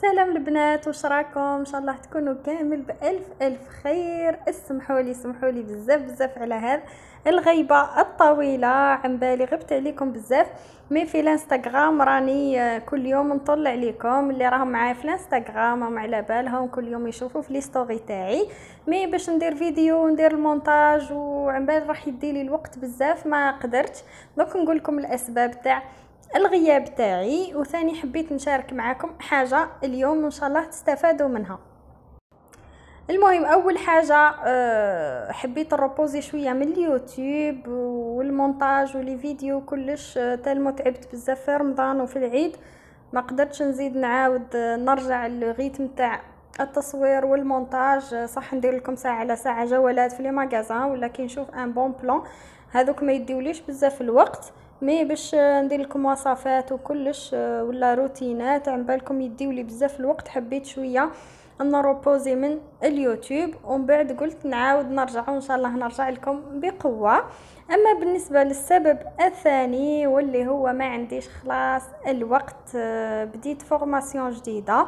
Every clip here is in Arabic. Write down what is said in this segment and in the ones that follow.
سلام البنات واش راكم؟ إن شاء الله تكونوا كامل بألف ألف خير. اسمحوا لي اسمحوا لي بزاف بزاف على هذا الغيبة الطويلة. عن بالي غبت عليكم بزاف. mais في الانستغرام راني آه، كل يوم نطلع عليكم اللي راهم معايا في الانستغرام راهم على بالهم كل يوم يشوفوا في les stories تاعي. mais باش ندير فيديو وندير المونتاج وعن بالي راح يديلي الوقت بزاف ما قدرت دوك نقول لكم الأسباب تاع الغياب تاعي وثاني حبيت نشارك معاكم حاجة اليوم إن شاء الله تستفادوا منها. المهم أول حاجة آه، حبيت نروبوزي شوية من اليوتيوب والمونتاج و les vidéos كلش آه، tellement تعبت بزاف في رمضان وفي العيد. ما قدرتش نزيد نعاود آه، نرجع لل rythme تاع التصوير والمونتاج. صح ندير لكم ساعة على ساعة جولات في لي ولا كي نشوف un bon plan. هذوك ما يديوليش بزاف الوقت. mais باش ندير لكم وصفات وكلش ولا روتينات. عن بالكم يديو لي بزاف الوقت حبيت شوية نروبوزي من اليوتيوب. ومن بعد قلت نعاود نرجع وإن شاء الله نرجع لكم بقوة. أما بالنسبة للسبب الثاني واللي هو ما عنديش خلاص الوقت بديت formation جديدة.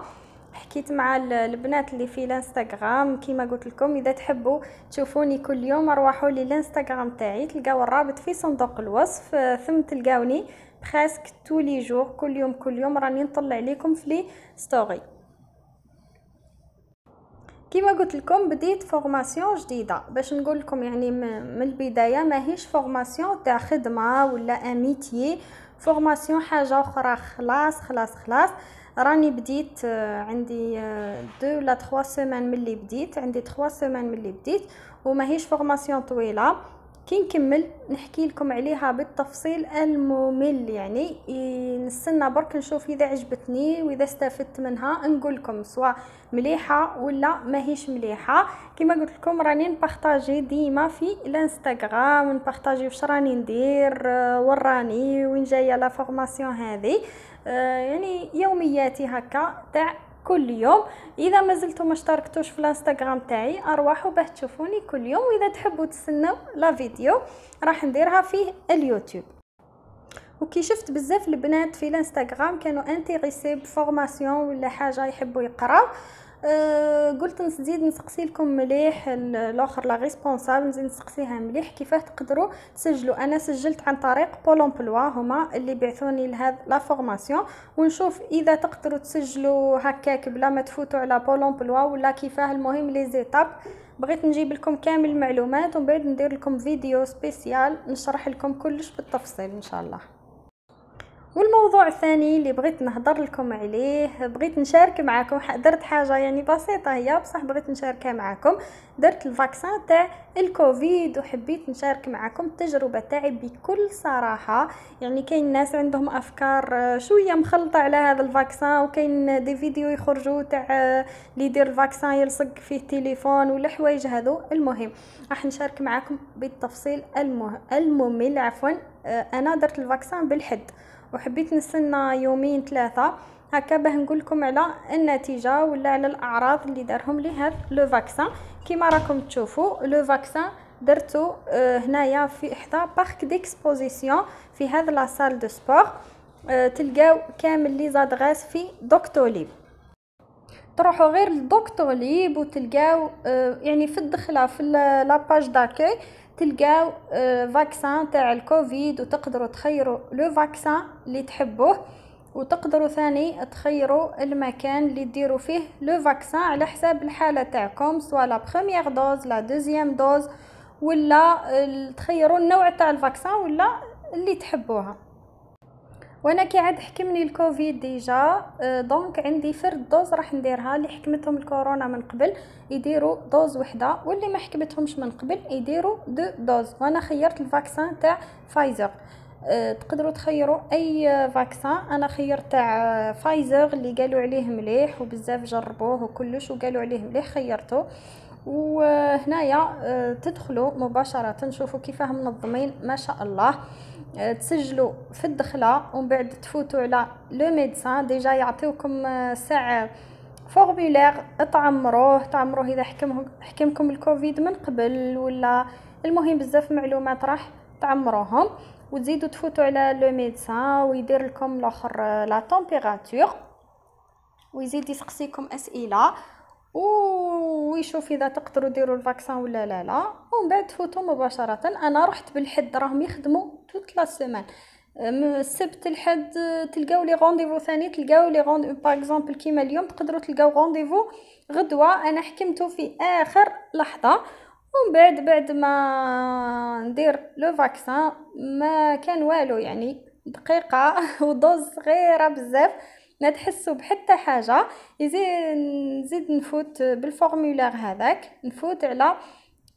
حكيت مع البنات اللي في الانستغرام كيما قلت لكم إذا تحبوا تشوفوني كل يوم أروحوا لي الانستغرام تاعي تلقاو الرابط في صندوق الوصف. ثم تلقاوني presque tous les jours كل يوم كل يوم. راني نطلع لكم في les stories كيما قلت لكم بديت formation جديدة. باش نقول لكم يعني من البداية ماهيش formation تاع خدمة ولا اميتي formation حاجة أخرى خلاص خلاص خلاص. راني بديت آه، عندي آه، deux ولا 3 semaines ملي بديت عندي 3 semaines ملي بديت وماهيش formation طويلة. كي نكمل نحكي لكم عليها بالتفصيل الممل يعني نستنى برك نشوف إذا عجبتني وإذا استفدت منها نقول لكم سواء مليحة ولا ماهيش مليحة. كما قلت لكم راني ن partager ديما في الانستغرام ن partager واش راني ندير آه، وراني وين جاية la formation هذه. آه، يعني يومياتي هكا تاع كل يوم. إذا ما زلتوا ما اشتركتوش في الانستغرام تاعي ارواحوا باه تشوفوني كل يوم. وإذا تحبوا تستناو la vidéo راح نديرها في اليوتيوب. وكي شفت بزاف البنات في الانستغرام كانوا intéressés ب formation ولا حاجة يحبوا يقراو. قلت نزيد نسقسي لكم مليح الآخر la responsable نزيد نسقسيها مليح. كيفاه تقدروا تسجلوا؟ أنا سجلت عن طريق Pôle emploi هما اللي بعثوني لهذا la formation ونشوف إذا تقدروا تسجلوا هكاك بلا ما تفوتوا على Pôle emploi ولا كيفاه المهم les étapes. بغيت نجيب لكم كامل المعلومات ومن بعد ندير لكم vidéo spéciale نشرح لكم كلش بالتفصيل إن شاء الله. والموضوع الثاني اللي بغيت نهضر لكم عليه بغيت نشارك معكم درت حاجة يعني بسيطة هي بصح بغيت نشاركها معكم. درت ال vaccin تاع الكوفيد وحبيت نشارك معكم التجربة تاعي بكل صراحة. يعني كاين ناس عندهم أفكار شوية مخلطة على هذا ال vaccin وكاين des vidéos يخرجوا تاع اللي يدير ال vaccin يلصق فيه تليفون ولا حوايج هذو المهم راح نشارك معكم بالتفصيل الممل عفوا أنا درت ال vaccin بالحد. وحبيت نستنى يومين ثلاثة. هكا باه نقول لكم على النتيجة ولا على الأعراض اللي دارهم لي هذا le vaccin. كيما راكم تشوفوا le vaccin درتو آه هنايا في إحدى parc d'exposition في هذا la salle de sport تلقاو كامل les adresses في Doctolib تروحوا غير ل Doctolib وتلقاو آه يعني في الدخلة في la page d'accueil تلقاو vaccin تاع الكوفيد وتقدروا تخيروا le vaccin اللي تحبوه وتقدروا ثاني تخيروا المكان اللي ديروا فيه le vaccin على حساب الحالة تاعكم سواء la première dose la deuxième dose ولا تخيروا النوع تاع ال vaccin ولا اللي تحبوها. وأنا كي عاد حكمني الكوفيد déjà آه، donc عندي فرد dose راح نديرها اللي حكمتهم الكورونا من قبل يديروا dose وحدة واللي ما حكمتهمش من قبل يديروا deux doses. وأنا خيرت ال vaccin تاع فايزر. أه تقدروا تخيروا أي vaccin. أنا خيرت تاع فايزر اللي قالوا عليه مليح وبزاف جربوه وكلش وقالوا عليه مليح خيرته. وهنايا تدخلوا مباشرة تشوفوا كيفاه منظمين ما شاء الله. آه، تسجلوا في الدخلة ومن بعد تفوتوا على le médecin. déjà يعطيوكم آه، ساعة formulaire تعمروه تعمروه إذا حكم حكمكم الكوفيد من قبل ولا المهم بزاف معلومات راح تعمروهم. وتزيدوا تفوتوا على le médecin ويدير لكم الآخر la آه، température ويزيد يسقسيكم أسئلة ويشوف إذا تقدروا ديروا ال vaccin ولا لا لا. ومن بعد تفوتوا مباشرة. أنا رحت بالحد راهم يخدموا toute la semaine السبت الحد تلقاو les rendez-vous ثاني تلقاو les rendez par exemple كيما اليوم تقدروا تلقاو rendez-vous غدوه أنا حكمته في اخر لحظه ومن بعد بعد ما ندير le vaccin ما كان والو يعني دقيقه و dose صغيره بزاف ما تحسوا بحتى حاجة يزيد نزيد نفوت بال formulaire هذاك نفوت على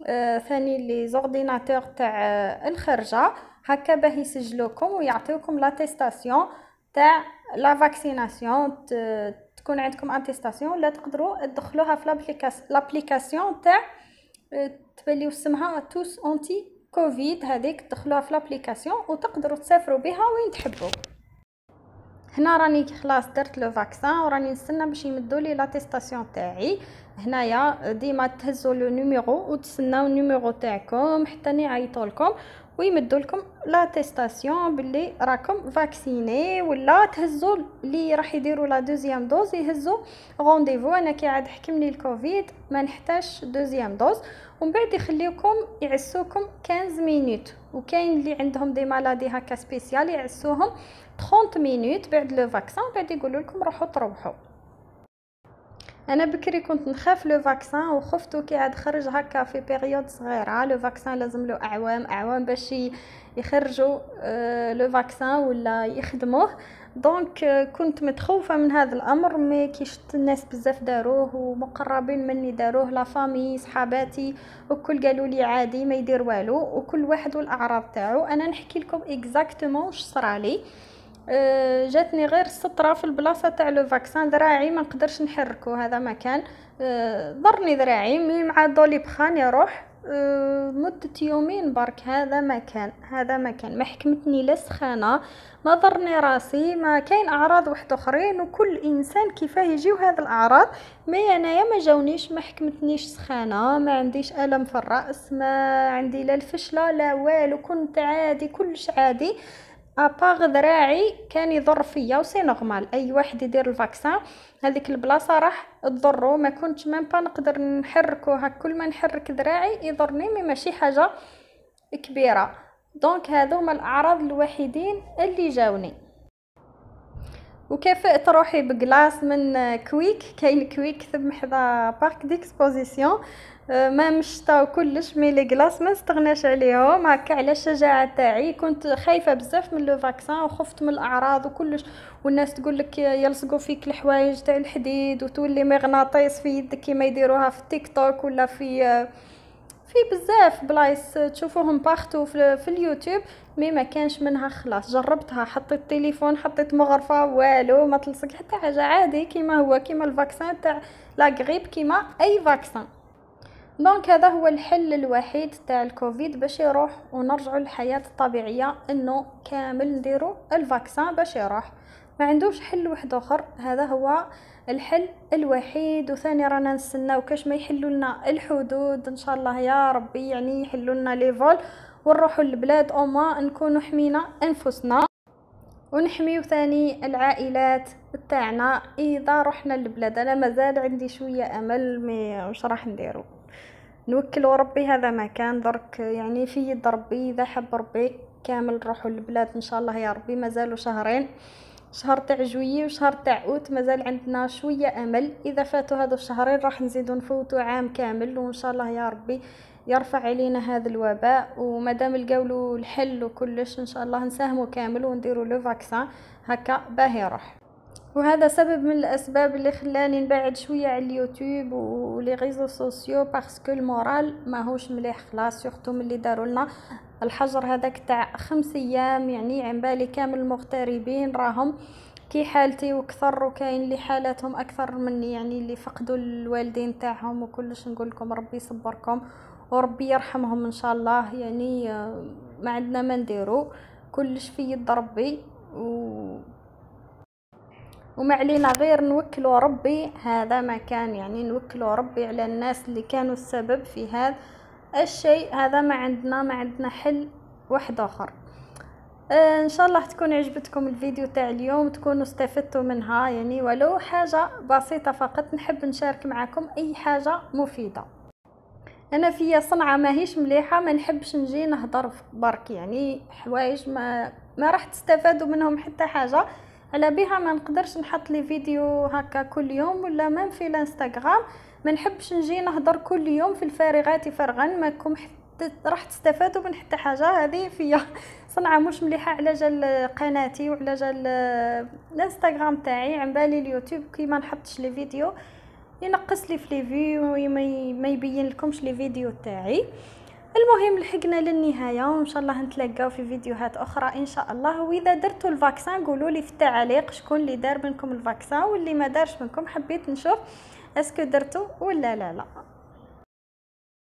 آه ثاني les ordinateurs تاع آه الخرجه هكا باه يسجلوكم ويعطيوكم l'attestation تاع la vaccination تكون عندكم attestation ولا تقدروا تدخلوها في l'application تاع تبليو اسمها TousAntiCovid هذيك تدخلوها في l'application وتقدروا تسافروا بها وين تحبوا. هنا راني خلاص درت le vaccin وراني نستنى باش يمدوا لي l'attestation تاعي. هنايا ديما تهزوا le numéro وتسناو ال numéro تاعكم حتى نعيطوا لكم ويمدوا لكم l'attestation باللي راكم vaccinés ولا تهزوا اللي راح يديروا la deuxième dose يهزوا rendez-vous أنا كي عاد حكمني الكوفيد ما نحتاجش deuxième dose. ومن بعد يخليوكم يعسوكم 15 minutes. وكاين اللي عندهم des maladies هكا spéciales يعسوهم 30 minutes بعد le vaccin. بعد يقولوا لكم روحوا تروحوا. أنا بكري كنت نخاف le vaccin وخفتو كي عاد خرج هكا في période صغيرة. le vaccin لازم له أعوام أعوام باش يخرجوا آه، le vaccin ولا يخدموه. donc آه، كنت متخوفة من هذا الأمر mais كي شفت الناس بزاف داروه ومقربين مني داروه la famille صحاباتي وكل قالوا لي عادي ما يدير والو. وكل واحد والأعراض تاعو. أنا نحكي لكم exactement واش صرالي جاتني غير السطرة في البلاصة تاع لو فاكسان ذراعي ما نقدرش نحركو هذا مكان آه، ضرني ذراعي مي مع دوليبخان يروح. آه، مدة يومين برك هذا مكان هذا مكان ما حكمتني لا سخانة ما ضرني راسي ما كاين أعراض واحد آخرين وكل إنسان كيفاه يجيو هذه الأعراض. مي أنايا ما جاونيش ما حكمتنيش سخانة ما عنديش ألم في الرأس ما عندي لا الفشلة لا والو كنت عادي كلش عادي. أباغ ذراعي كان يضر فيا و c'est normal. أي واحد يدير ال vaccin هذيك البلاصة راح تضرو ما كنتش même pas نقدر نحركو هك كل ما نحرك ذراعي يضرني. mais ماشي حاجة كبيرة. donc هذو هما الأعراض الوحيدين اللي جاوني. وكافئت روحي ب glace من Quick كاين Quick ثم حدا parc d'exposition. آه، ما مشطاو كلش mais les glaces ما نستغناش عليهم. هكا على الشجاعة تاعي. كنت خايفة بزاف من le vaccin وخفت من الأعراض وكلش. والناس تقول لك يلصقوا فيك الحوايج تاع الحديد وتولي مغناطيس في يدك كيما يديروها في تيك توك ولا في في بزاف بلايص تشوفوهم partout في, في اليوتيوب mais ما كانش منها خلاص. جربتها حطيت التليفون حطيت مغرفة والو ما تلصق حتى حاجة عادي كيما هو كيما ال vaccin تاع la grippe كيما أي vaccin. donc هذا هو الحل الوحيد تاع الكوفيد باش يروح ونرجعوا للحياة الطبيعية إنه كامل نديرو ال vaccin باش يروح. عندوش حل واحد آخر. هذا هو الحل الوحيد وثاني رانا نستناو كاش ما يحلوا لنا الحدود. إن شاء الله يا ربي يعني يحلوا لنا les vols. ونروحوا للبلاد أوما نكونوا حمينا أنفسنا. ونحميو ثاني العائلات تاعنا إذا رحنا للبلاد أنا مازال عندي شوية أمل mais واش راح نديرو؟ نوكلوا ربي هذا ما كان. درك يعني في يد ربي اذا حب ربي. كامل نروحوا للبلاد إن شاء الله يا ربي. مازالوا شهرين. شهر تاع جويي وشهر تاع أوت مازال عندنا شوية أمل. إذا فاتوا هذو الشهرين راح نزيدو نفوتوا عام كامل وإن شاء الله يا ربي يرفع علينا هذا الوباء. ومادام لقاولو الحل وكلش إن شاء الله نساهموا كامل ونديروا le vaccin هكا باه يروح. وهذا سبب من الأسباب اللي خلاني نبعد شوية على اليوتيوب و les réseaux sociaux parce que ال moral ماهوش مليح خلاص surtout ملي داروا لنا الحجر هذاك تاع خمس أيام يعني عن بالي كامل المغتربين راهم كي حالتي وكثر وكاين اللي حالاتهم أكثر مني يعني اللي فقدوا الوالدين تاعهم وكلش نقول لكم ربي يصبركم وربي يرحمهم إن شاء الله يعني آه، ما عندنا ما نديرو كلش في يد ربي و وما علينا غير نوكلوا ربي هذا ما كان يعني نوكلوا ربي على الناس اللي كانوا السبب في هذا. الشيء هذا ما عندنا ما عندنا حل واحد آخر. آه، إن شاء الله تكون عجبتكم الفيديو تاع اليوم تكونوا استفدتوا منها يعني ولو حاجة بسيطة فقط نحب نشارك معكم أي حاجة مفيدة. أنا فيا صنعة ماهيش مليحة ما نحبش نجي نهضر برك يعني حوايج ما ما راح تستفادوا منهم حتى حاجة. على بها ما نقدرش نحط لي فيديو هكا كل يوم ولا ما في الانستغرام. ما نحبش نجي نهضر كل يوم في الفارغات فرغا ماكم حتى راح تستفادوا من حتى حاجة. هذه فيا. صنعة مش مليحة على جال قناتي وعلى جال الإنستغرام تاعي. عن بالي اليوتيوب كي ما نحطش les vidéos ينقص لي في les vues ما يبين لكمش les vidéos تاعي. المهم لحقنا للنهاية وإن شاء الله نتلاقاو في فيديوهات أخرى إن شاء الله. وإذا درتوا ال vaccin قولوا لي في التعليق شكون اللي دار منكم ال vaccin واللي ما دارش منكم حبيت نشوف. اسكو درتو ولا لا لا